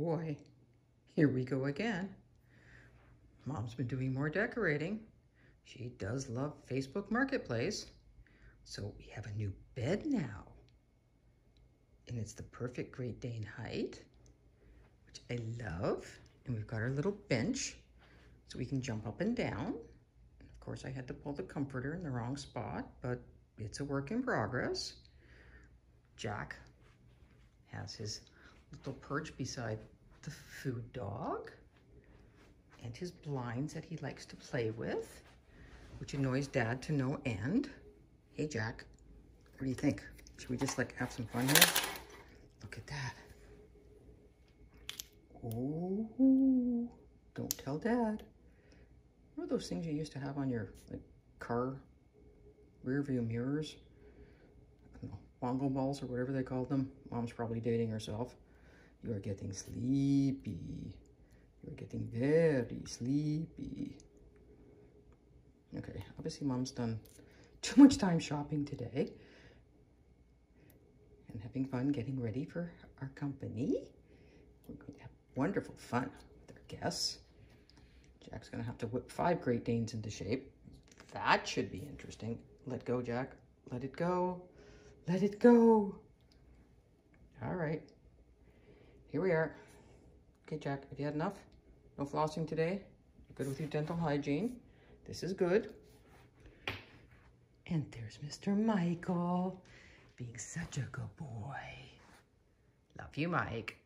boy, here we go again. Mom's been doing more decorating. She does love Facebook Marketplace. So we have a new bed now. And it's the perfect Great Dane height, which I love. And we've got our little bench so we can jump up and down. Of course, I had to pull the comforter in the wrong spot, but it's a work in progress. Jack has his little perch beside the food dog and his blinds that he likes to play with, which annoys dad to no end. Hey, Jack, what do you think? Should we just like have some fun here? Look at that. Oh, don't tell dad. Remember those things you used to have on your like car rear view mirrors? I know, bongo balls or whatever they called them. Mom's probably dating herself. You are getting sleepy. You're getting very sleepy. Okay, obviously mom's done too much time shopping today. And having fun getting ready for our company. We're going to have wonderful fun with our guests. Jack's going to have to whip five Great Danes into shape. That should be interesting. Let go, Jack. Let it go. Let it go. All right. Here we are. Okay, Jack, have you had enough? No flossing today? You're good with your dental hygiene? This is good. And there's Mr. Michael being such a good boy. Love you, Mike.